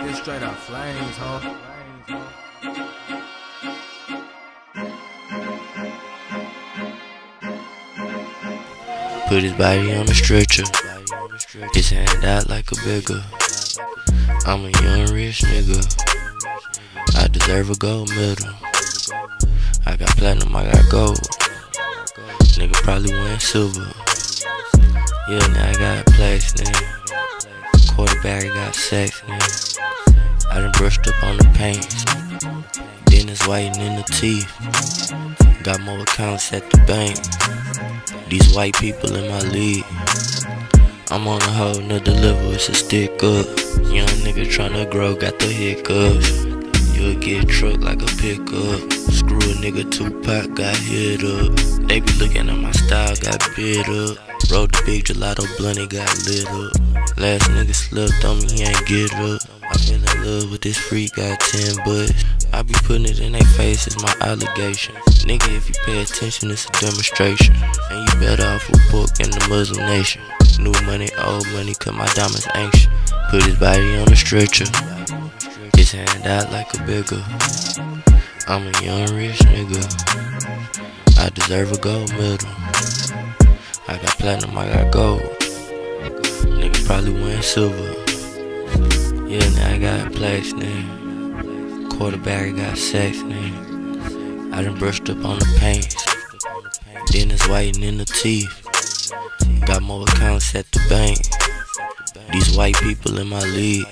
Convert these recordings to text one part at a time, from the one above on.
It's straight up flames, huh? Put his body on the stretcher. His hand out like a beggar. I'm a young rich nigga. I deserve a gold medal. I got platinum, I got gold. Nigga probably win silver. Yeah, now I got plastic. Quarterback got sex now. I done brushed up on the paint. Then it's in the teeth. Got more accounts at the bank. These white people in my league. I'm on a whole nother level, it's a stick up. Young nigga tryna grow, got the hiccups. Get trucked like a pickup. Screw a nigga Tupac, got hit up. They be looking at my style, got bit up. Rode the big gelato blunt, it got lit up. Last nigga slept on me, he ain't get up. I fell in love with this freak, got 10 butts. I be putting it in their face, it's my allegation. Nigga, if you pay attention, it's a demonstration. And you better off a book in the Muslim nation. New money, old money, cause my diamonds anxious. Put his body on a stretcher. Hand out like a beggar. I'm a young rich nigga. I deserve a gold medal. I got platinum, I got gold. Nigga probably win silver. Yeah, now I got plastic. Quarterback got sex now. I done brushed up on the paint. Then it's whiting in the teeth. Got more accounts at the bank. These white people in my league.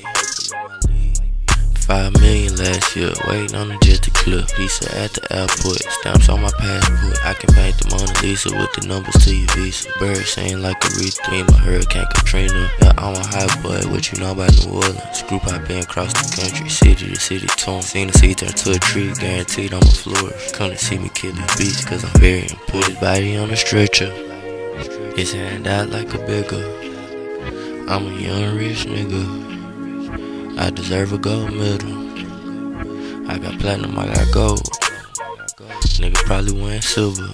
Five million last year, waiting on the jet to clip. Visa at the airport, stamps on my passport. I can paint the Mona Lisa with the numbers to your visa. Bird saying like a retheme, a Hurricane Katrina. Yeah, I'm a high boy, what you know about New Orleans? Group I been across the country, city to city torn. Seen the seed turn to a tree, guaranteed I'm a flourish. Come to see me kill these beats, cause I'm very important. Put his body on a stretcher, his hand out like a beggar. I'm a young rich nigga. I deserve a gold medal. I got platinum, I got gold. Nigga probably win silver.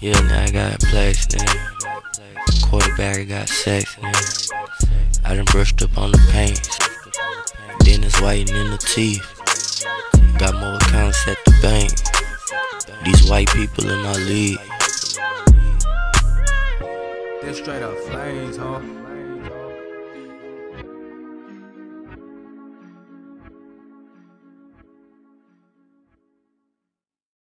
Yeah, now I got plastic. Quarterback I got sex now. I done brushed up on the paint. Then it's whiting in the teeth. Got more accounts at the bank. These white people in my league. It's straight up flames, huh?